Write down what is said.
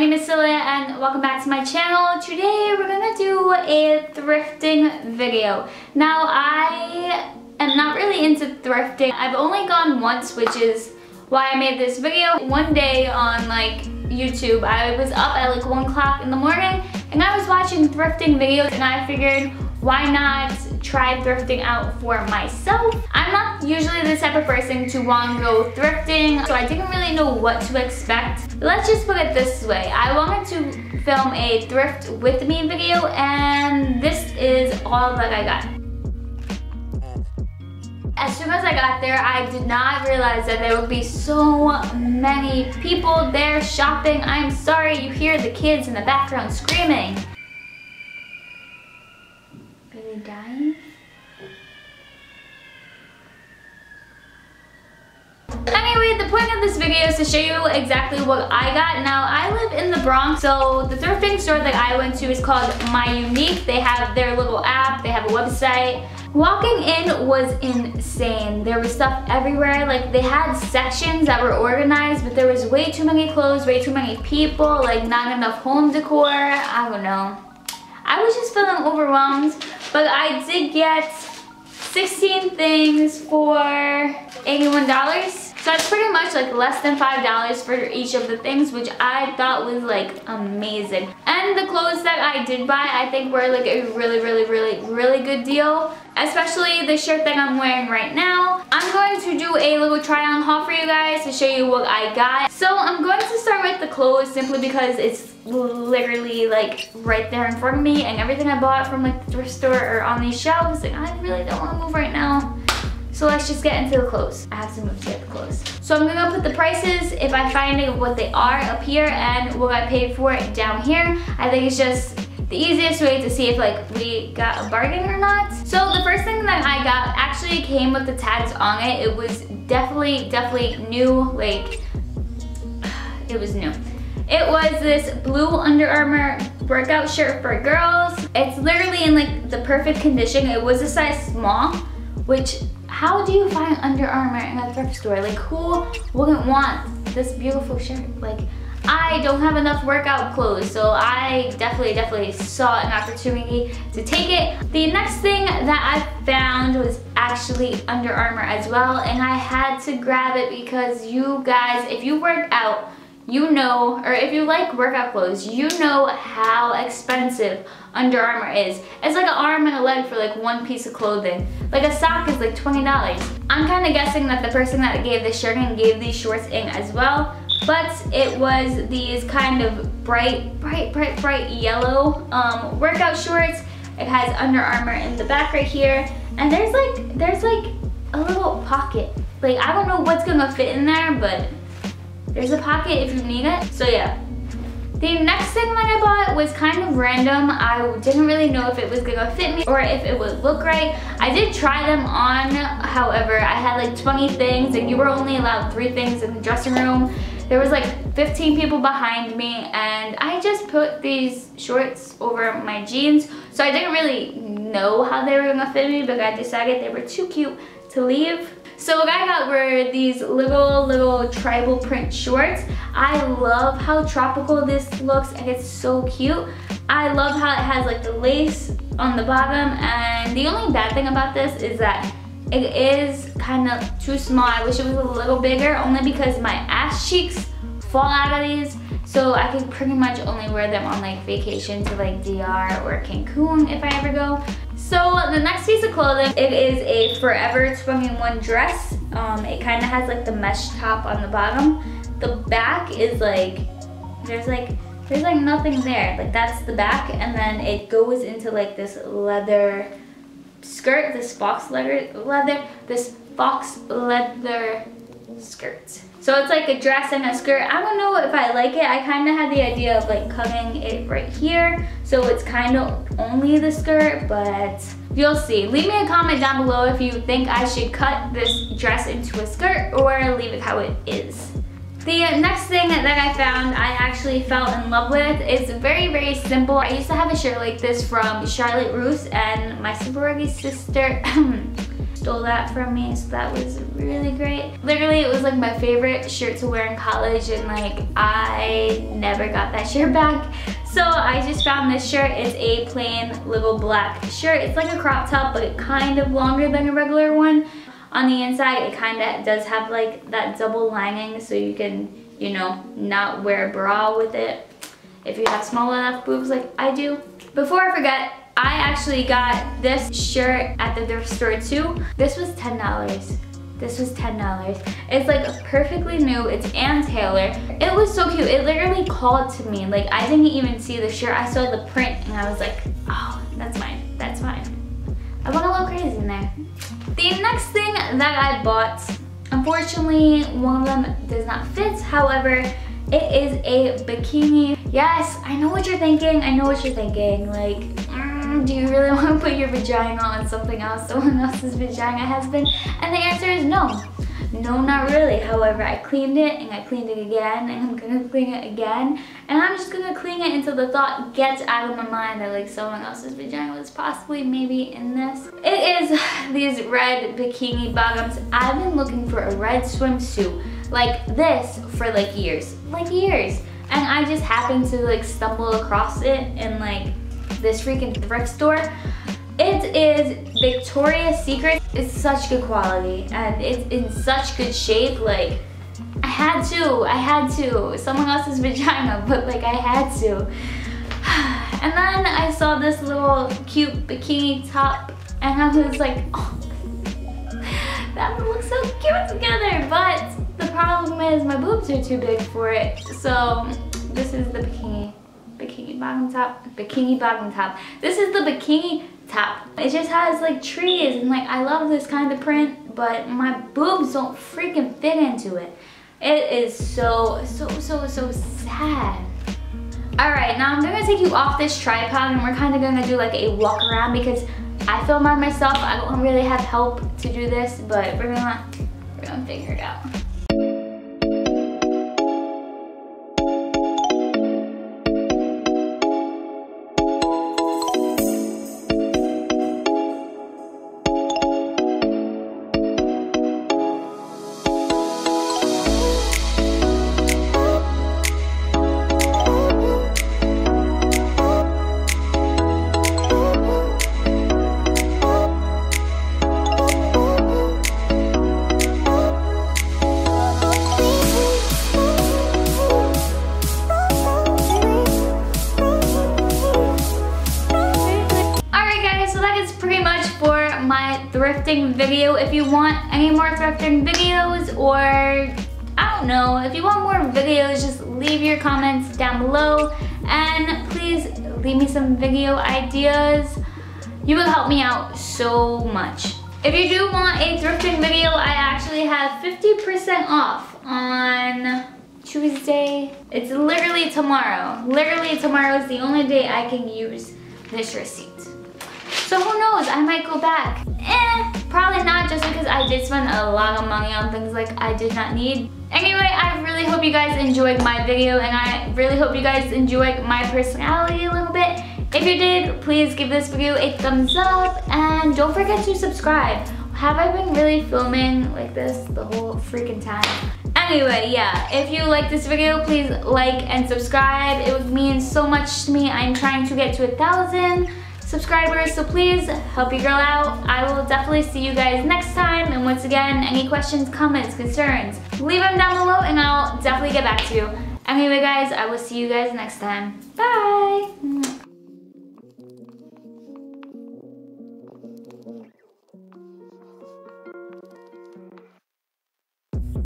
name is Celia and welcome back to my channel. Today we're gonna do a thrifting video. Now I am not really into thrifting. I've only gone once which is why I made this video. One day on like YouTube I was up at like 1 o'clock in the morning and I was watching thrifting videos and I figured why not try thrifting out for myself? I'm not usually the type of person to want to go thrifting, so I didn't really know what to expect. Let's just put it this way. I wanted to film a thrift with me video, and this is all that I got. As soon as I got there, I did not realize that there would be so many people there shopping. I'm sorry you hear the kids in the background screaming Are they the point of this video is to show you exactly what I got. Now, I live in the Bronx, so the thrifting store that I went to is called My Unique. They have their little app, they have a website. Walking in was insane. There was stuff everywhere. Like, they had sections that were organized, but there was way too many clothes, way too many people, like not enough home decor. I don't know. I was just feeling overwhelmed, but I did get 16 things for $81. So that's pretty much like less than $5 for each of the things, which I thought was like amazing. And the clothes that I did buy, I think were like a really, really, really, really good deal. Especially the shirt that I'm wearing right now. Going to do a little try on haul for you guys to show you what I got. So I'm going to start with the clothes simply because it's literally like right there in front of me and everything I bought from like the thrift store or on these shelves and I really don't want to move right now. So let's just get into the clothes. I have to move to get the clothes. So I'm gonna put the prices, if I find what they are up here and what I paid for it down here. I think it's just the easiest way to see if like we got a bargain or not. So the first thing that I got actually came with the tags on it. It was definitely, definitely new, like, it was new. It was this blue Under Armour workout shirt for girls. It's literally in like the perfect condition. It was a size small, which how do you find Under Armour in a thrift store? Like who wouldn't want this beautiful shirt? Like I don't have enough workout clothes, so I definitely, definitely saw an opportunity to take it. The next thing that I found was actually Under Armour as well, and I had to grab it because you guys, if you work out, you know, or if you like workout clothes, you know how expensive Under Armour is. It's like an arm and a leg for like one piece of clothing. Like a sock is like $20. I'm kind of guessing that the person that gave this shirt and gave these shorts in as well, but it was these kind of bright, bright, bright, bright yellow um, workout shorts. It has Under Armour in the back right here, and there's like, there's like a little pocket. Like, I don't know what's gonna fit in there, but there's a pocket if you need it. So yeah. The next thing that I bought was kind of random. I didn't really know if it was gonna fit me or if it would look right. I did try them on, however, I had like 20 things and you were only allowed three things in the dressing room. There was like 15 people behind me and I just put these shorts over my jeans. So I didn't really know how they were gonna fit me, but I decided they were too cute to leave. So what I got were these little, little tribal print shorts. I love how tropical this looks and it's so cute. I love how it has like the lace on the bottom and the only bad thing about this is that it is kind of too small. I wish it was a little bigger only because my ass cheeks fall out of these. So I can pretty much only wear them on like vacation to like DR or Cancun if I ever go. So the next piece of clothing, it is a Forever 21 dress. Um, it kind of has like the mesh top on the bottom. The back is like, there's like, there's like nothing there. Like that's the back and then it goes into like this leather skirt, this fox leather, leather, this fox leather skirt. So it's like a dress and a skirt. I don't know if I like it. I kind of had the idea of like cutting it right here. So it's kind of only the skirt, but you'll see. Leave me a comment down below if you think I should cut this dress into a skirt or leave it how it is. The next thing that I found I actually fell in love with is very, very simple. I used to have a shirt like this from Charlotte Russe and my sorority sister stole that from me, so that was really great. Literally, it was like my favorite shirt to wear in college, and like I never got that shirt back. So I just found this shirt. It's a plain little black shirt. It's like a crop top, but kind of longer than a regular one. On the inside, it kind of does have like that double lining, so you can, you know, not wear a bra with it if you have small enough boobs like I do. Before I forget, I actually got this shirt at the thrift store too. This was $10. This was $10. It's like perfectly new. It's Ann Taylor. It was so cute. It literally called to me. Like I didn't even see the shirt. I saw the print and I was like, oh, that's mine. That's mine. I went a little crazy in there. The next thing that I bought, unfortunately, one of them does not fit. However, it is a bikini. Yes, I know what you're thinking. I know what you're thinking. Like, mm, Hmm, do you really want to put your vagina on something else, someone else's vagina has been? And the answer is no. No, not really. However, I cleaned it and I cleaned it again and I'm gonna clean it again. And I'm just gonna clean it until the thought gets out of my mind that like someone else's vagina was possibly maybe in this. It is these red bikini bottoms. I've been looking for a red swimsuit like this for like years, like years. And I just happened to like stumble across it and like this freaking thrift store. It is Victoria's Secret. It's such good quality and it's in such good shape. Like, I had to, I had to. Someone else's vagina, but like I had to. And then I saw this little cute bikini top and I was like, oh, that would look so cute together. But the problem is my boobs are too big for it. So this is the bikini bikini bottom top, bikini bottom top. This is the bikini top. It just has like trees and like I love this kind of print, but my boobs don't freaking fit into it. It is so, so, so, so sad. All right, now I'm gonna take you off this tripod and we're kind of gonna do like a walk around because I film by myself. I don't really have help to do this, but we're gonna, we're gonna figure it out. Thrifting video. If you want any more thrifting videos or I don't know, if you want more videos, just leave your comments down below and please leave me some video ideas. You will help me out so much. If you do want a thrifting video, I actually have 50% off on Tuesday. It's literally tomorrow. Literally tomorrow is the only day I can use this receipt. So who knows, I might go back. Probably not just because I did spend a lot of money on things like I did not need. Anyway, I really hope you guys enjoyed my video and I really hope you guys enjoyed my personality a little bit. If you did, please give this video a thumbs up and don't forget to subscribe. Have I been really filming like this the whole freaking time? Anyway, yeah, if you like this video, please like and subscribe. It would mean so much to me. I'm trying to get to a thousand subscribers, so please help your girl out. I will definitely see you guys next time. And once again, any questions, comments, concerns, leave them down below and I'll definitely get back to you. Anyway guys, I will see you guys next time. Bye!